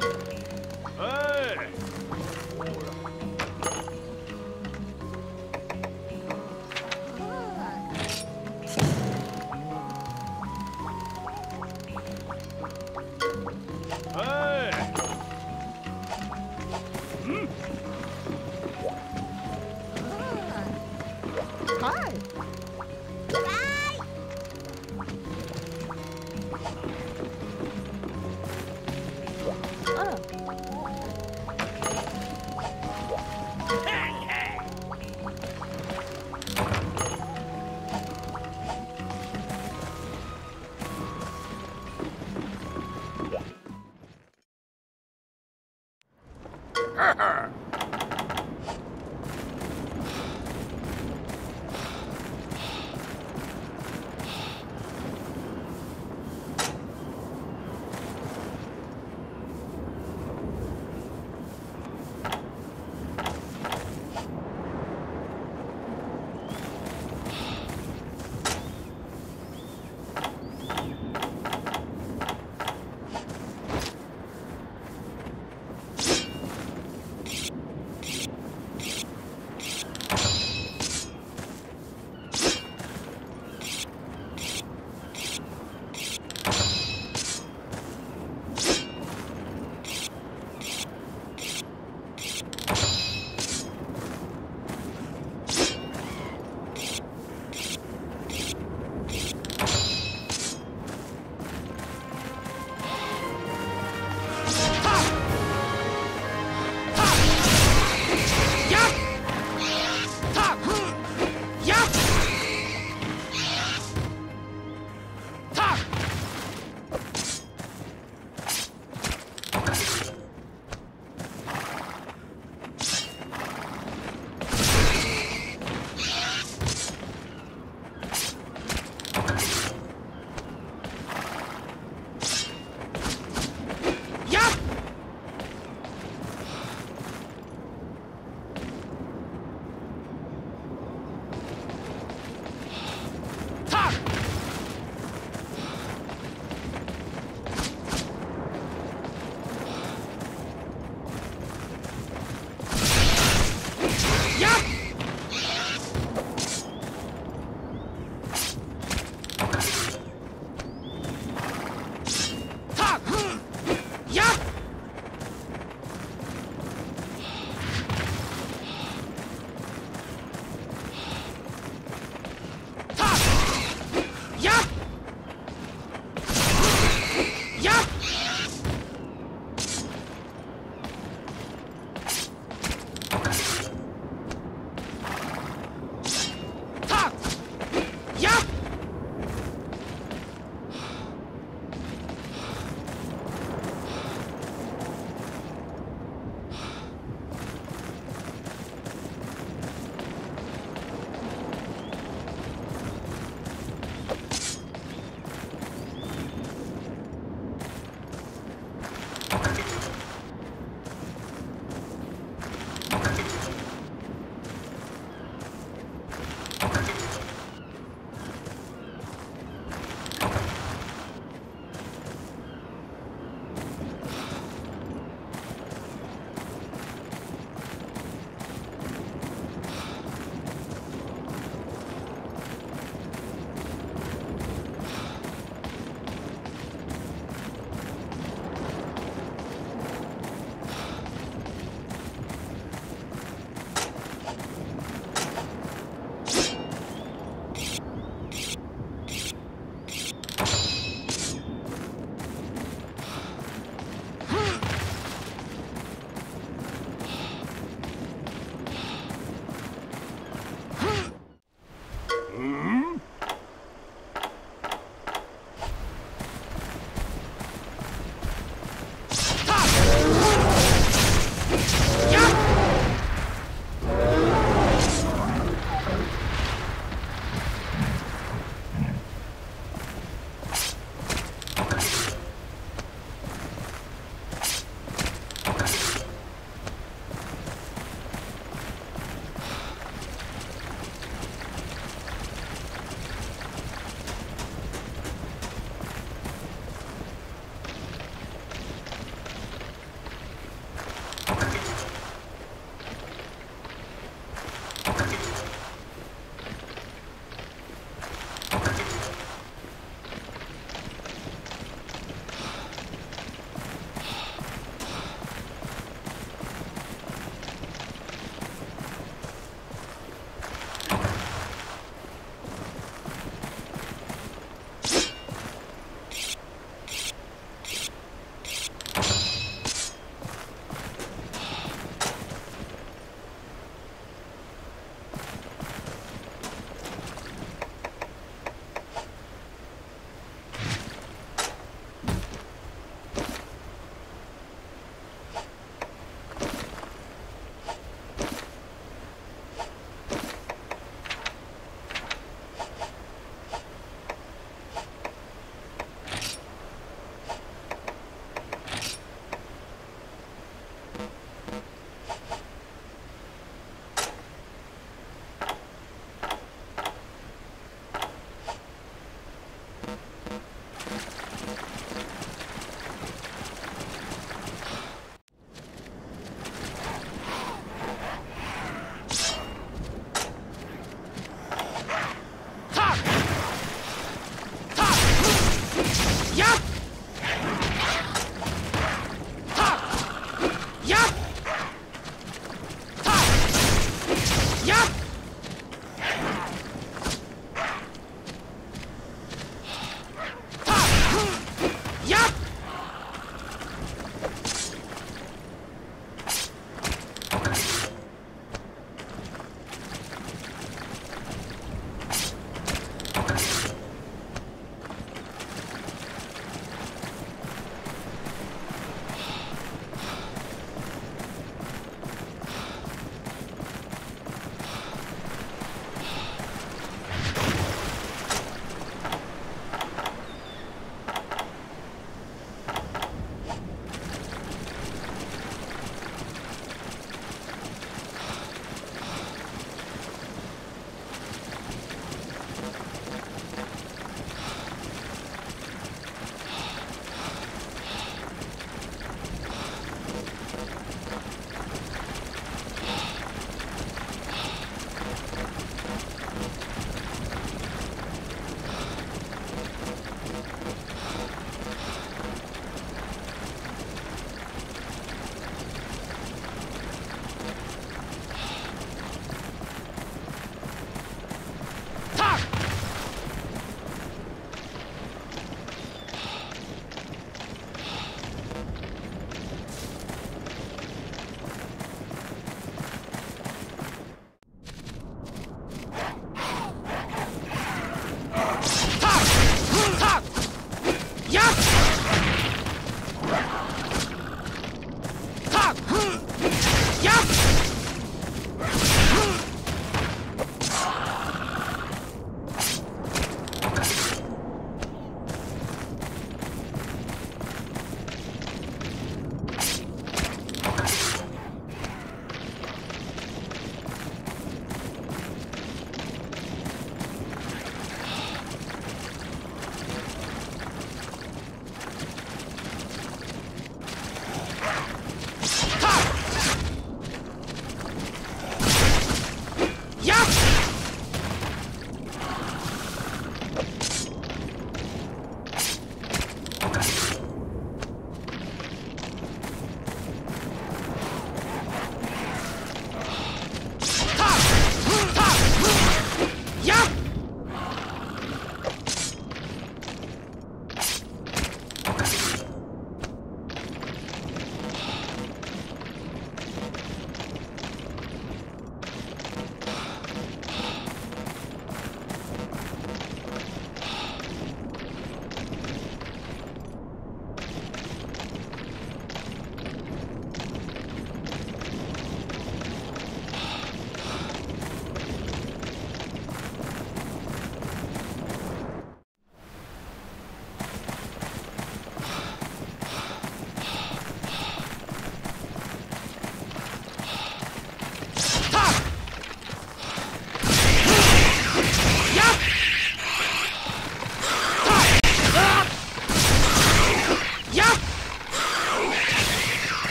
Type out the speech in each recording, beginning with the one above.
Hey!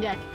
Jack.